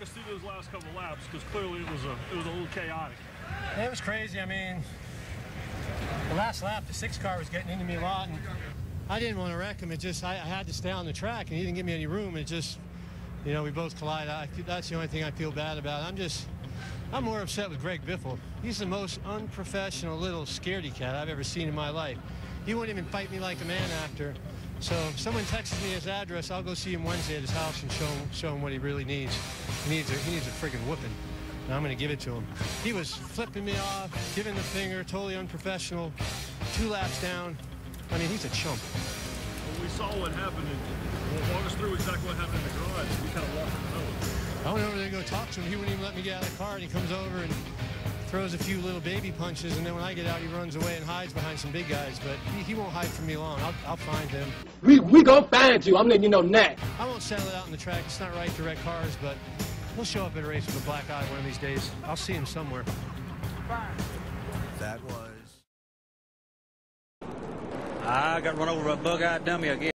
walk us through those last couple laps because clearly it was a it was a little chaotic. It was crazy. I mean, the last lap, the six car was getting into me a lot, and I didn't want to wreck him. It just I, I had to stay on the track, and he didn't give me any room. It just, you know, we both collided. I, that's the only thing I feel bad about. I'm just, I'm more upset with Greg Biffle. He's the most unprofessional little scaredy cat I've ever seen in my life. He wouldn't even fight me like a man after. So if someone texts me his address, I'll go see him Wednesday at his house and show him, show him what he really needs. He needs a, he needs a friggin' whooping. And I'm going to give it to him. He was flipping me off, giving the finger, totally unprofessional. Two laps down. I mean, he's a chump. When we saw what happened, and walk us through exactly what happened in the garage. We kind of walked in the middle. I went over there to go talk to him. He wouldn't even let me get out of the car, and he comes over and throws a few little baby punches, and then when I get out, he runs away and hides behind some big guys. But he, he won't hide from me long. I'll, I'll find him. We we gonna find you. I'm letting you know now. I won't settle it out in the track. It's not right to wreck cars, but we'll show up at a race with a black eye one of these days. I'll see him somewhere. That was. I got run over by a bug-eyed dummy again.